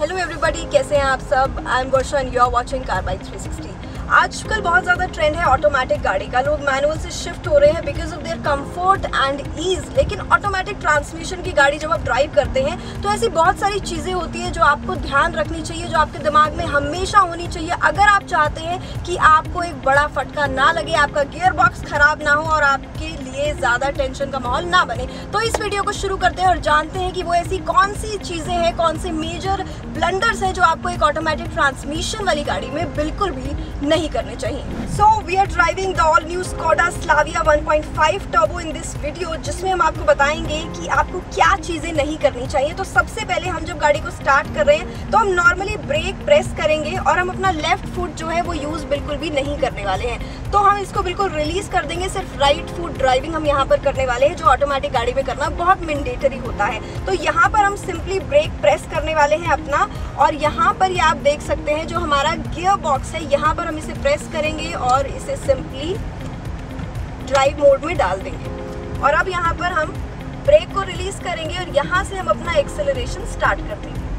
Hello everybody कैसे हैं आप सब? I am Goshan you are watching car bike 360 आजकल बहुत ज़्यादा ट्रेंड है ऑटोमेटिक गाड़ी का। लोग मैनुअल से शिफ्ट हो रहे हैं because of their comfort and ease लेकिन ऑटोमेटिक ट्रांसमिशन की गाड़ी जब आप ड्राइव करते हैं तो ऐसी बहुत सारी चीज़ें होती हैं जो आपको ध्यान रखनी चाहिए, जो आपके दिमाग में हमेशा होनी चाहिए। अगर आप चाहते हैं कि आपको एक बड़ा फटका ना लगे, आपका गियर बॉक्स खराब ना हो और आपके लिए ज़्यादा टेंशन का माहौल ना बने तो इस वीडियो को शुरू करते हैं और जानते हैं कि वो ऐसी कौन सी चीज़ें हैं, कौन से मेजर ब्लंडर्स हैं जो आपको एक ऑटोमेटिक ट्रांसमिशन वाली गाड़ी में बिल्कुल भी नहीं करने चाहिए। So we are driving the all new Skoda Slavia 1.5 turbo in this video जिसमें हम आपको बताएँगे कि आपको क्या चीज़ें नहीं करनी चाहिए। तो सबसे पहले हम जब गाड़ी को स्टार्ट कर रहे हैं तो हम नॉर्मली ब्रेक प्रेस करेंगे और हम अपना लेफ़्ट फुट जो है, वो यूज़ बिल्कुल भी नहीं करने वाले हैं। तो हम इसको बिल्कुल रिलीज़ कर देंगे, सिर्फ़ राइट फुट ड्राइविंग हम यहाँ पर करने वाले हैं, जो ऑटोमेटिक गाड़ी में करना बहुत मैंडेटरी होता है। तो यहाँ पर हम सिंपली ब्रेक प्रेस करने वाले हैं अपना, और यहाँ पर ये आप देख सकते हैं जो हमारा गियर बॉक्स है, यहाँ पर हम इसे प्रेस करेंगे और इसे सिंपली ड्राइव मोड में डाल देंगे। और अब यहाँ पर हम ब्रेक को रिलीज़ करेंगे और यहाँ से हम अपना एक्सेलरेशन स्टार्ट कर देंगे।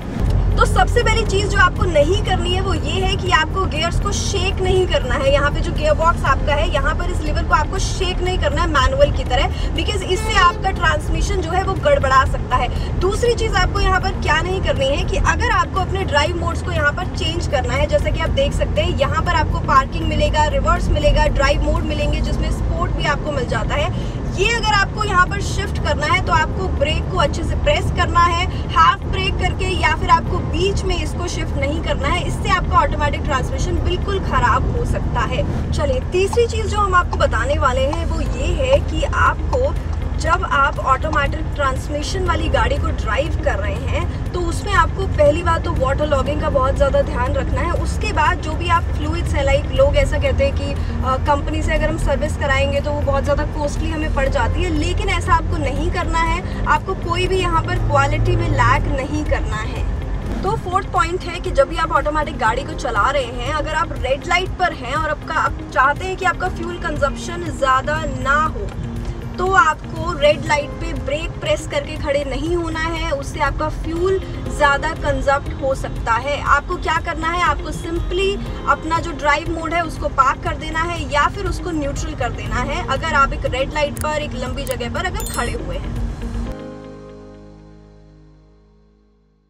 तो सबसे पहली चीज़ जो आपको नहीं करनी है वो ये है कि आपको गियर्स को शेक नहीं करना है। यहाँ पे जो गियर बॉक्स आपका है, यहाँ पर इस लीवर को आपको शेक नहीं करना है मैनुअल की तरह बिकॉज़ इससे आपका ट्रांसमिशन जो है वो गड़बड़ा सकता है। दूसरी चीज़ आपको यहाँ पर क्या नहीं करनी है कि अगर आपको अपने ड्राइव मोड्स को यहाँ पर चेंज करना है, जैसा कि आप देख सकते हैं, यहाँ पर आपको पार्किंग मिलेगा रिवर्स मिलेगा ड्राइव मोड मिलेंगे, जिसमें स्पोर्ट भी आपको मिल जाता है। ये अगर आपको यहाँ पर शिफ्ट करना है तो आपको ब्रेक को अच्छे से प्रेस करना है हाफ़ ब्रेक करके या फिर आपको बीच में इसको शिफ्ट नहीं करना है, इससे आपका ऑटोमेटिक ट्रांसमिशन बिल्कुल खराब हो सकता है। चलिए, तीसरी चीज़ जो हम आपको बताने वाले हैं, वो ये है कि आपको जब आप ऑटोमेटिक ट्रांसमिशन वाली गाड़ी को ड्राइव कर रहे हैं आपको पहली बात तो वाटर लॉगिंग का बहुत ज़्यादा ध्यान रखना है। उसके बाद जो भी आप फ्लूड्स है लाइक लोग ऐसा कहते हैं कि कंपनी से अगर हम सर्विस कराएँगे तो वो बहुत ज़्यादा कॉस्टली हमें पड़ जाती है। लेकिन ऐसा आपको नहीं करना है। आपको कोई भी यहाँ पर क्वालिटी में लैक नहीं करना है। तो फोर्थ पॉइंट है कि जब भी आप ऑटोमेटिक गाड़ी को चला रहे हैं, अगर आप रेड लाइट पर हैं और आपका, आप चाहते हैं कि आपका फ्यूल कंजप्शन ज़्यादा ना हो तो आपको रेड लाइट पे ब्रेक प्रेस करके खड़े नहीं होना है, उससे आपका फ्यूल ज़्यादा कंजप्ट हो सकता है। आपको क्या करना है? आपको सिंपली अपना जो ड्राइव मोड है, उसको पार्क कर देना है या फिर उसको न्यूट्रल कर देना है। अगर आप एक रेड लाइट पर, एक लंबी जगह पर अगर खड़े हुए हैं।